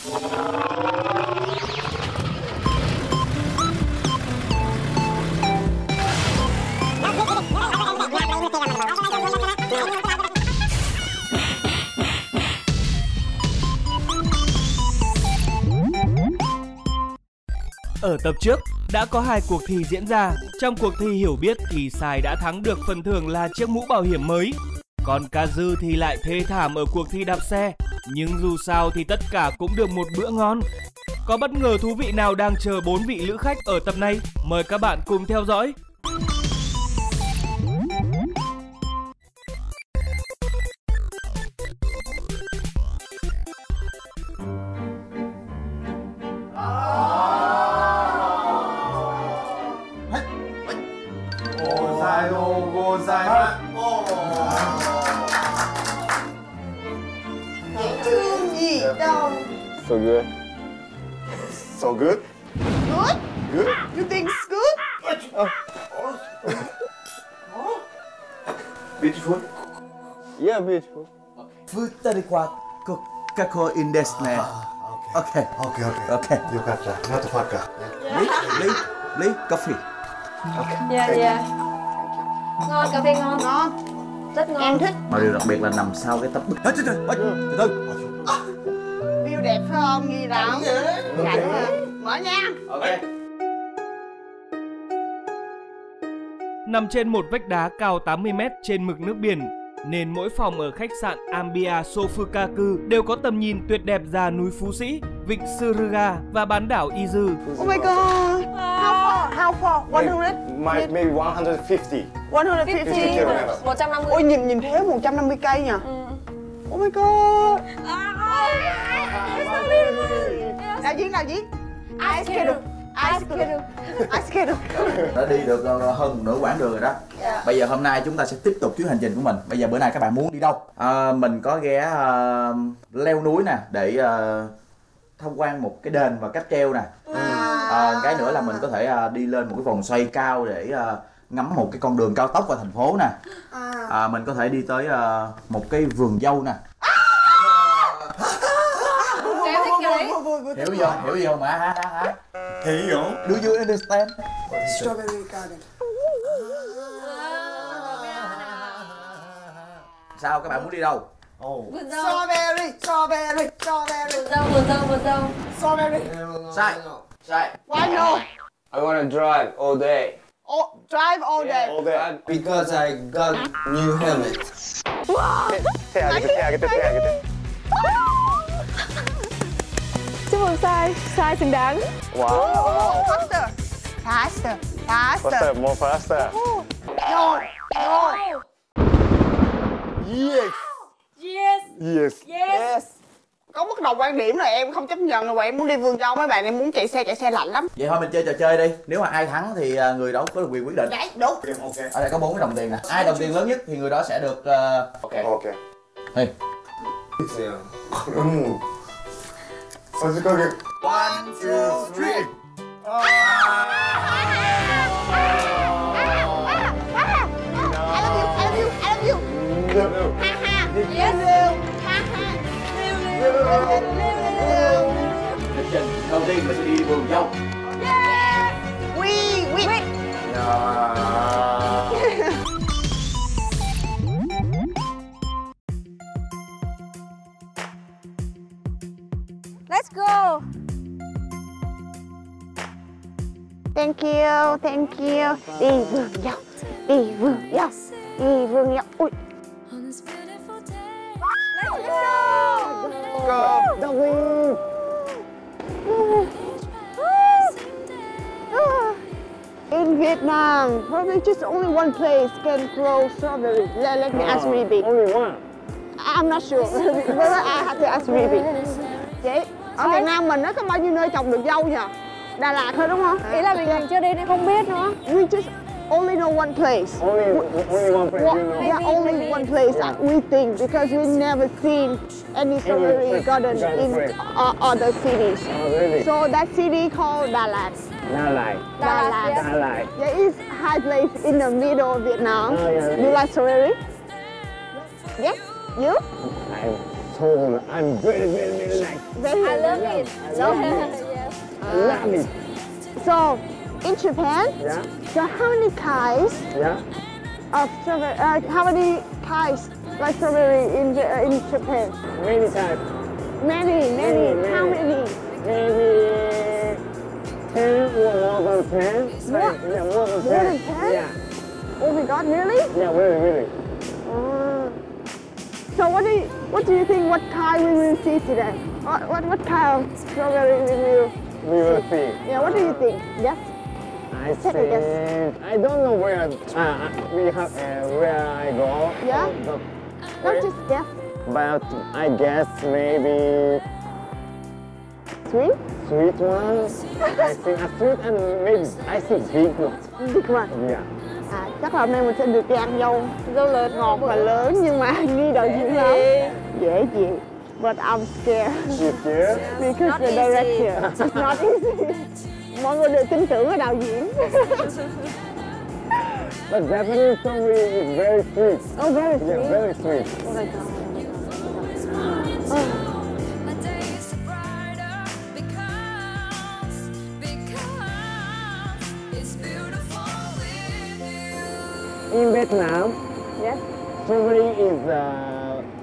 Ở tập trước, đã có hai cuộc thi diễn ra. Trong cuộc thi hiểu biết thì Sai đã thắng được phần thưởng là chiếc mũ bảo hiểm mới. Còn Kazu thì lại thê thảm ở cuộc thi đạp xe. Nhưng dù sao thì tất cả cũng được một bữa ngon. Có bất ngờ thú vị nào đang chờ bốn vị lữ khách ở tập này? Mời các bạn cùng theo dõi. quạt cái các cô indes nè. Ok. Ok. Ok ok. You got that not the vodka lý lý lý coffee okay. Dạ, yeah yeah dạ. ngon cà phê ngon. Ngon. Rất ngon. Em thích. Mà điều đặc biệt là nằm sau cái tấm bức. Từ từ từ từ view đẹp phải không gì đâu rảnh mở nha. Ok. Nằm trên một vách đá cao 80m trên mực nước biển, nên mỗi phòng ở khách sạn Ambia Sofukaku đều có tầm nhìn tuyệt đẹp ra núi Phú Sĩ, vịnh Suruga và bán đảo Izu. Oh my god How far? How far? 100? Might, maybe 150. 150 kilometers. 150 Ôi nhìn nhìn thế 150 cây nhỉ Ừ. Oh my god đạo diễn Ice Skater Ice Skater Ice Skater Đã đi được ờ, hơn nửa quãng đường rồi đó. Bây giờ hôm nay chúng ta sẽ tiếp tục chuyến hành trình của mình. Bây giờ bữa nay các bạn muốn đi đâu? À, mình có ghé ờ, leo núi nè để ờ, tham quan một cái đền và cáp treo nè. À, cái nữa là mình có thể ờ, đi lên một cái vòng xoay cao để ờ, ngắm một cái con đường cao tốc vào thành phố nè. À, mình có thể đi tới ờ, một cái vườn dâu nè. Thích cái đấy Hiểu vô, hiểu vô mà hả hả hả hiểu. Không? Do you understand? Strawberry Garden. Sao các bạn muốn đi đâu? Oh. Strawberry, strawberry, strawberry. Vườn dâu, vườn dâu, Strawberry. Vâng, vâng, Sai. Vâng, Sai. Why no? I wanna drive all day. Oh Drive all day. yeah, All day. Because I got new helmet. Wow Thế à, thế à, thế à, thế à Chúc mừng Sai, Sai xứng đáng Wow. Faster Faster Faster Faster, more faster. No No Yes. Yes, Yes. yes Có bất đồng quan điểm là em không chấp nhận là vậy em muốn đi vườn dâu mấy bạn em muốn chạy xe chạy xe lạnh lắm Vậy thôi mình chơi trò chơi đi. Nếu mà ai thắng thì à, người đó có được quyền quyết định. Đấy đúng Okay. Ở đây có bốn cái đồng tiền nè. Ai đồng tiền lớn nhất thì người đó sẽ được ờ, Okay. Okay. Hey. さじ加減ワン、ツー、スリーあー Nowadays, evil, yo. You. Đi vườn dâu, đi vườn dâu, đi vườn dâu. Ui. Go. Darwin. In Vietnam, probably just only one place can grow strawberry. Let, let me ask Ruby. Only one. I'm not sure. I have to ask Ruby. Chị, ở Việt Nam mình nó có bao nhiêu nơi trồng được dâu nhỉ? Đà Lạt thôi đúng không? Ý là mình mình chưa đến nên không biết nữa We just only know one place. Only only one place Well, you know. yeah, only one place that we think because we've never seen any strawberry place, garden in uh, other cities. Oh, really? So that city called Đà Lạt. Đà Lạt. Đà Lạt. Đà Lạt. There is high place in the middle of Vietnam. Oh, yeah, You like strawberry? Yes. You? I'm told I'm very very very like. I love love. I love it. It. So, in Japan, Yeah. so how many kinds Yeah. of strawberry? Uh, how many kinds like strawberry in Ja- in Japan? Many times. Many, many. Many, How many. Maybe ten or more than ten. More? Yeah, more than More ten. than 10? Yeah. Oh my God, really? Yeah, really, really. Uh, so what do you what do you think? What kind we will see today? What what, what kind of strawberry will? We will see. Yeah, what do you think? Yes. I Take think I don't know where uh, we have uh, where I go. Yeah? But, Not just guess. but I guess maybe Sweet. sweet one. I think a sweet and maybe I think big one. Big one. Yeah. À, chắc là hôm nay mình sẽ được đi ăn dâu Dâu lớn ngọt và lớn nhưng mà nghi đạo diễn lắm. Dễ chịu. But I'm scared You sure? because Not the easy. director. It's not easy. Mọi người đều tin tưởng ở đạo diễn. But Japanese story is very sweet. oh, very sweet. Yeah, sweet. very sweet. Oh my God. My days brighter because, because it's beautiful with you. In Vietnam, Yes. strawberry is uh,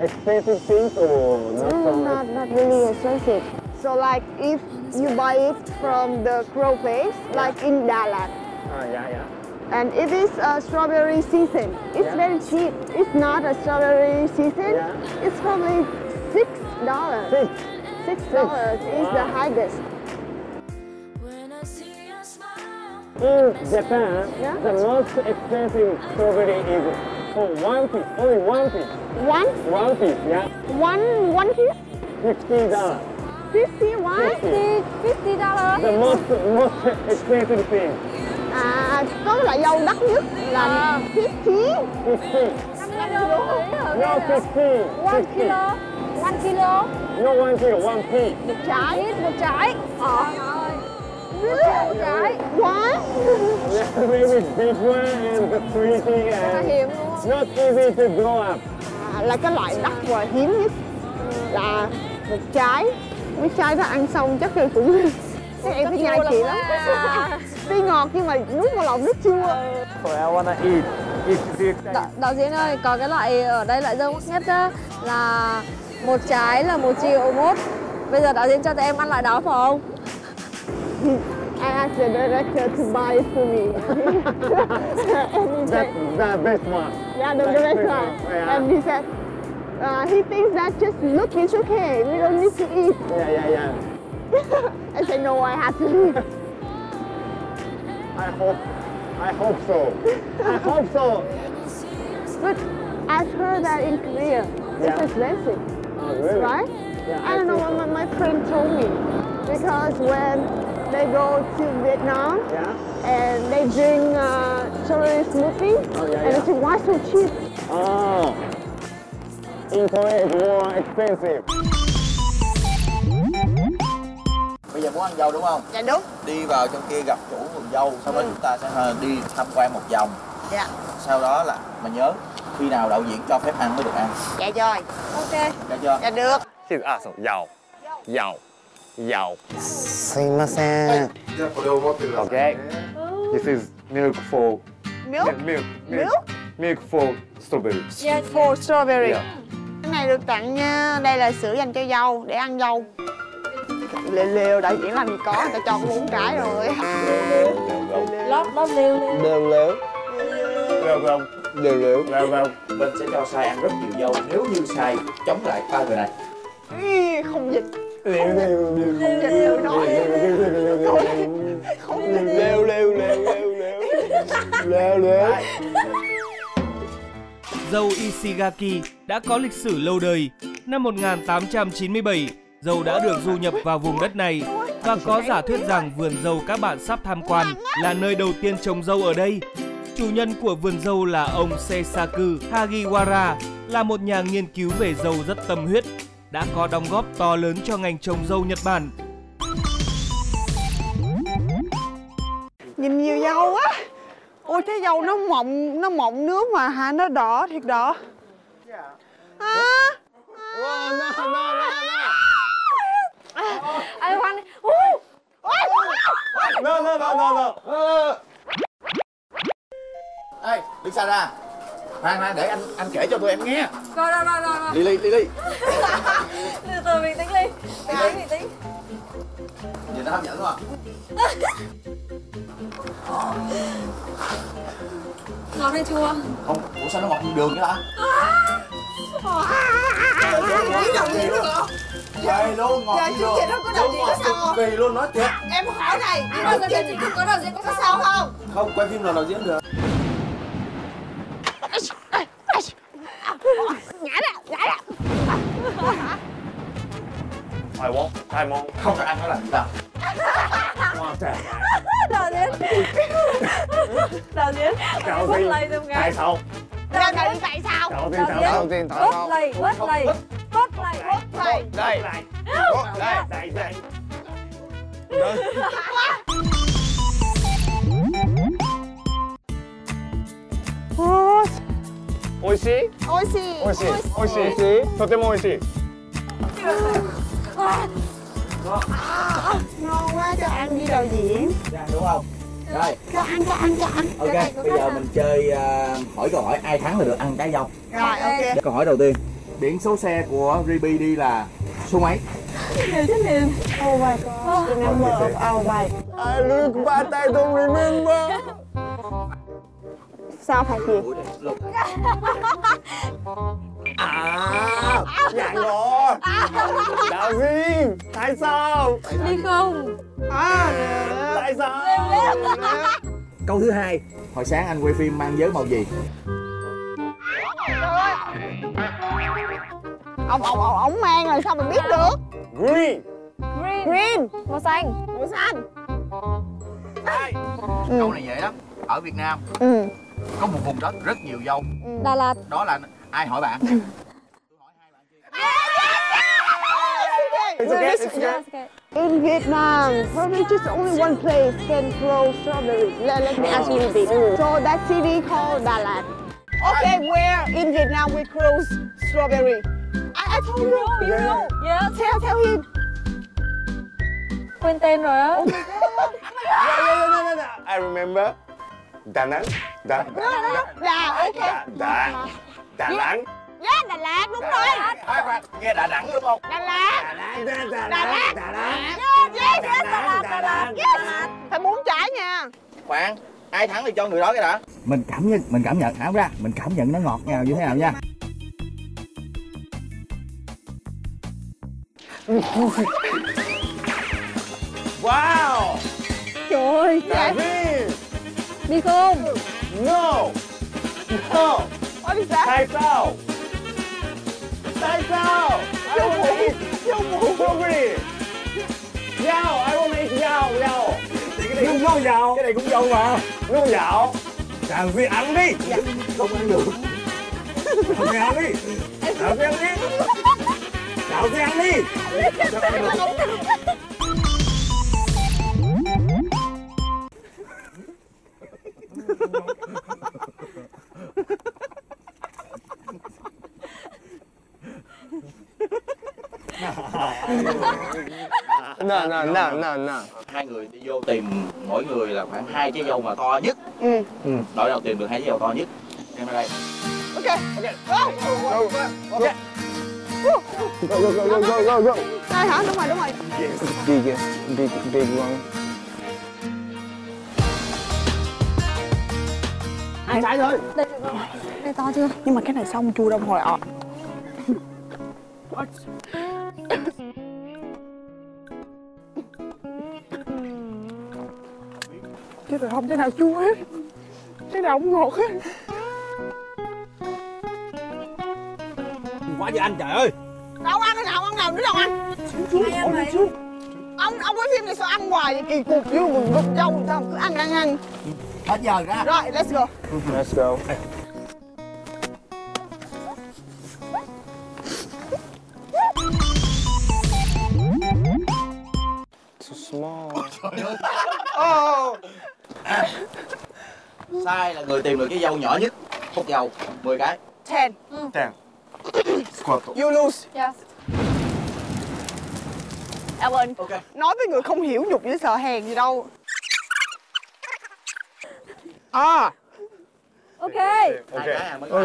expensive thing or not so Mm, not, not really expensive. So like if you buy it from the crow place, like in Dalat, Ah, yeah, yeah. and it is a strawberry season, it's Yeah. very cheap. It's not a strawberry season, Yeah. it's probably six dollars. Six. Six dollars is the highest. When I see your smile, In Japan, Yeah. the most expensive strawberry is for one piece, only one piece. One, One piece, yeah. one, one piece, Fifty dollars. fifty one. Fifty. Fifty dollars. The most most expensive thing. À, có loại dâu đắt nhất là fifty. Fifty. No fifty. One kilo. One kilo. No one kilo, one piece. Một trái. Một trái. Ờ. Really? Một trái. What? Yeah, maybe big one and the Rất là and không? not easy to grow up. À, là cái loại đắt và hiếm nhất là một trái mấy trái đó ăn xong chắc là cũng các em phải nhai chị lắm tuy ngọt nhưng mà nuốt vào lòng nước chua So I wanna eat. Đạo, đạo diễn ơi, có cái loại ở đây loại dâu mắc nhất á, là một trái là một triệu mốt. Bây giờ đạo diễn cho tụi em ăn loại đó phải không? I asked the director to buy it for me and he said that's the best one. yeah the director one, yeah. and he said uh, he thinks that just look is okay we don't need to eat Yeah, yeah, yeah. I said no I have to eat I hope, I hope so. I hope so. but I've heard that in Korea it's Yeah. expensive Oh, really? right? Yeah, I don't know what my, my friend told me because when they go to Vietnam Yeah. and they drink uh, strawberry smoothie Oh, yeah, and yeah. they say why so cheap? Oh. In Korea it's more expensive. bây giờ muốn ăn dâu đúng không Dạ đúng. đi vào trong kia gặp chủ vườn dâu sau đó chúng ta sẽ ờ, đi tham quan một vòng Dạ. sau đó là mà nhớ khi nào đạo diễn cho phép ăn mới được ăn Dạ rồi. Ok. được chưa Dạ được. あ、そう、ヤオ。ヤ オ。ヤオ。すいません。じゃあこれを持ってください、ね。 This is milk for Milk milk Milk? milk for strawberry. for strawberry. Yeah. Cái này được tặng nha. Đây là sữa dành cho dâu để ăn dâu. Liều liều đạo diễn làm gì có người ta cho có bốn cái rồi. Lót lót liêu liêu. Đều léo Well, well, Đều léo well, well. mình sẽ cho sai ăn rất nhiều dâu nếu như sai chống lại ba người này Ý, Không dịch. Leo, leo, leo. Không dịch được nói. Leo leo leo leo leo Leo leo Dâu Ishigaki đã có lịch sử lâu đời. Năm 1897, dâu đã được du nhập vào vùng đất này và có giả thuyết rằng vườn dâu các bạn sắp tham quan là nơi đầu tiên trồng dâu ở đây. Chủ nhân của vườn dâu là ông Seisaku Hagiwara, là một nhà nghiên cứu về dâu rất tâm huyết, đã có đóng góp to lớn cho ngành trồng dâu Nhật Bản. Nhìn nhiều dâu quá. Ôi trái dâu nó mọng nó mọng nước mà hả nó đỏ thiệt đỏ. À, I want. Ooh. No, no, no, no, no. Ê, đứng xa ra khoan khoan để anh anh kể cho tụi em nghe Rồi rồi rồi rồi Lily Lily Từ từ bình tĩnh đi Bình tĩnh bình tĩnh nhìn nó hấp dẫn không Ngọt hay chua? không ủa sao nó ngọt như đường vậy ta Vậy luôn ngọt như đường không có đầu gì có sao không? Kỳ luôn nói thiệt. Em hỏi này, chương trình có đầu diễn có sao không? Không, quay phim nào nào diễn được. tại sao? Từ từ tại sao? Đầu tiên tại sao đầu tiên tại sao? quất lì quất lì quất lì quất lì đây đây đây đây Ôi xí Ôi xí Ôi xí Ôi xí Ôi. Xí Thật tế môi xí Ngon quá cho ăn đi đạo diễn Dạ đúng không? Rồi Cho ăn, cho ăn, cho ăn. ok bây giờ mình chơi à, hỏi câu hỏi ai thắng là được ăn trái dâu Rồi, ok. câu hỏi đầu tiên biển số xe của Ruby đi là số mấy Oh my god. Number of our bike. I look but I don't remember. Sao phải gì? À, dạ rồi. Đạo diễn, tại sao? Đi không? À, được. Tại sao? câu thứ hai hồi sáng anh quay phim mang giới màu gì Ông, ông, ông, ông mang rồi sao mình biết được? Green. Green Green, Màu xanh màu xanh. câu này dễ lắm ở Việt Nam Ừ. có một vùng đất rất nhiều dâu Đà Lạt đó là ai hỏi bạn It's okay, it's okay. In Vietnam, probably just only one place can grow strawberry. Let, let me ask you a bit. So that city called Đà Lạt. Okay, where in Vietnam we grow strawberry? I, I told you. You know. Yes Tell, tell him. Quên tên rồi á No, no, no, no, no. I remember. Đà Nẵng. Đà, Đà, Đà, okay. Đà, Đà Nẵng. Yeah, Đà Lạt, đúng rồi. Khoan, khoan, nghe Đà Nẵng đúng không Đà Lạt. Đà Nẵng, Đà, Đà, Đà Lạt. Đà Nẵng. Yes, yes, Đà Lạt, Đà Đà Lạt. Nẵng. Yes. Phải bốn trái nha. bạn ai thắng thì cho người đó cái đã mình cảm nhận mình cảm nhận ảo ra mình cảm nhận nó ngọt ngào như thế nào nha Wow. Trời ơi diễn. Đi không? No. No. That? Tại sao? Tại sao? I want to eat strawberry. Dao, I want to eat dao, dao. Đúng không dao? cái này cũng dâu mà Đúng không dao? Làm gì ăn đi. không ăn được Làm gì ăn đi. Làm gì ăn đi. Làm gì ăn đi. No, no, no, no, no. hai người đi vô tìm mỗi người là khoảng hai trái dâu mà to nhất Ừ. đội nào tìm được hai trái dâu to nhất em ra đây. Okay. Go. Go, okay. Go, go, go, go, go, go, go. Đây hả? Đúng rồi, đúng rồi. Yes, biggest, big, big one. Hai trái thôi. Đây Đây to chưa? Nhưng mà cái này xong chua đông hồi ọ. Rồi không cái nào chua hết. Cái nào cũng ngọt hết. quá với anh trời ơi Đâu ăn cái nào ăn nào nữa đâu ăn. Ai ăn vậy? Ông ông quay phim này sao ăn hoài vậy kỳ cục như một gục dâu sao cứ ăn ăn ăn. hết giờ ra Rồi, let's go. Let's go. Too small. sai là người tìm được cái dâu nhỏ nhất hút dâu 10 cái Ten. Ten. Squat. You lose. Yes Ellen, ok nói với người không hiểu nhục với sợ hèn gì đâu. À. Ok. Ok. Ok. Ok.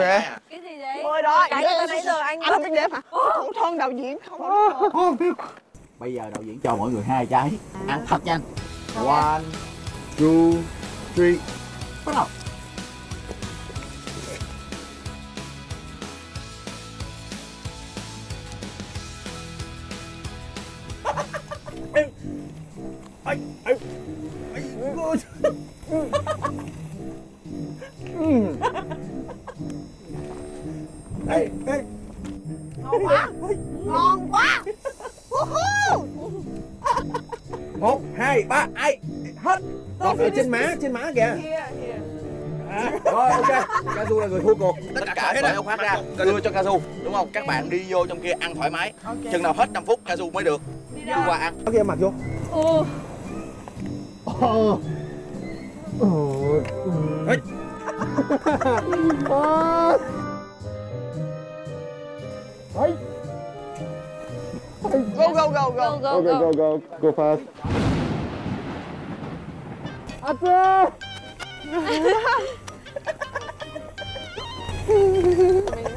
Cái gì đấy? Mười rồi. Cái từ nãy giờ anh Anh không biết đếm hả? Thủ thân đạo diễn không Bây giờ đạo diễn cho mỗi người hai trái. Ăn thật nhanh. One, two, three. Bắt đầu. Trên má, kìa. À, rồi ok. Kazu là người thua cuộc. tất cả phải ông phát ra đưa cho Kazu đúng không các bạn đi vô trong kia ăn thoải mái chừng nào hết 5 phút Kazu mới được đi qua ăn Có kia mặc vô. Ừ. Ê. Go go go go. Go go go. go, go fast. Ate!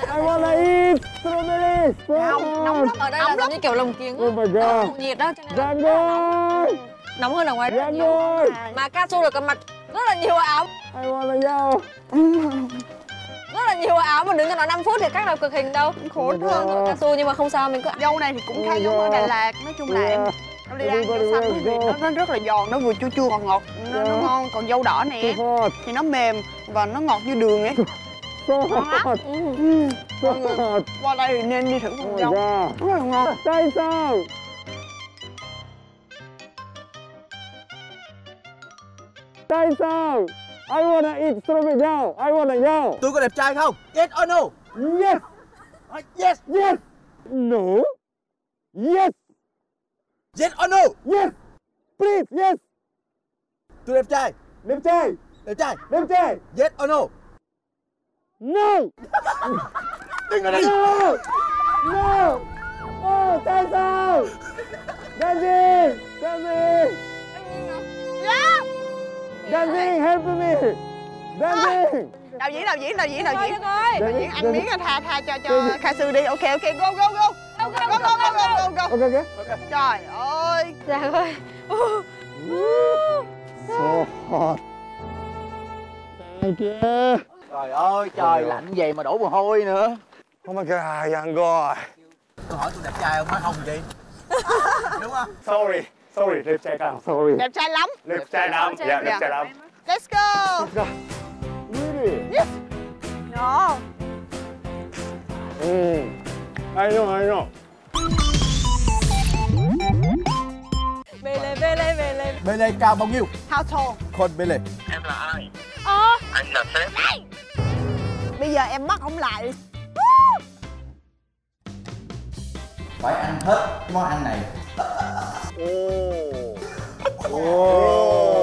I wanna eat strawberry. Không, nóng lắm. Ở đây Nóng là lắm. giống như kiểu lồng kiếng. Oh my god. không nhiệt đó cho nên là ơi! nóng hơn ở ngoài rất nhiều. ơi! Mà Katsu được cầm mặc rất là nhiều áo, I wanna yell. rất là nhiều áo mà đứng cho nó 5 phút thì các nào cực hình đâu. Khổ thân. Rồi Katsu nhưng mà không sao mình cứ Dâu này thì cũng khá giống ở Đà Lạt. Nói chung là em đi ăn xanh thì nó, nó rất là giòn, nó vừa chua chua ngọt ngọt, nó, nó ngon. Còn dâu đỏ nè hot. thì nó mềm và nó ngọt như đường ấy. So hot. Ừ. Hot. qua đây thì nên đi thử con dâu. Rất là ngon. Tại sao? Tại sao? I wanna eat strawberry now. I wanna yell. tôi có đẹp trai không yes or no Yes. yes Yes. No. Yes. Yes or no Yes. Please. Yes. tôi đẹp trai Đẹp trai. đẹp trai Đẹp trai. yes or no No. đừng ở đây No. No. Oh, tại sao? Dancing. Yeah. Dancing. Help me. Dancing. Đạo diễn, đạo diễn, đạo diễn, đạo diễn. được rồi. Đạo diễn, anh miếng là tha tha cho cho Kasu đi. Ok ok go go go. Go go Go go go go go go. Ok, ok. Trời ơi. Dạ ơi. So hot. Thank you. trời ơi trời lạnh vậy mà đổ mồ hôi nữa Oh my god, young guy. tôi hỏi tôi đẹp trai không nói không chị đúng không Sorry. Sorry, đẹp trai cao. Sorry. Đẹp trai lắm. Đẹp trai lắm. Dạ, đẹp trai lắm. Let's go. Really? Yes. No. Mm. I know, I know. Lê cao bao nhiêu How tall? con bê lê Ờ. Bây giờ em bắt ông lại. phải ăn hết món ăn này Oh. What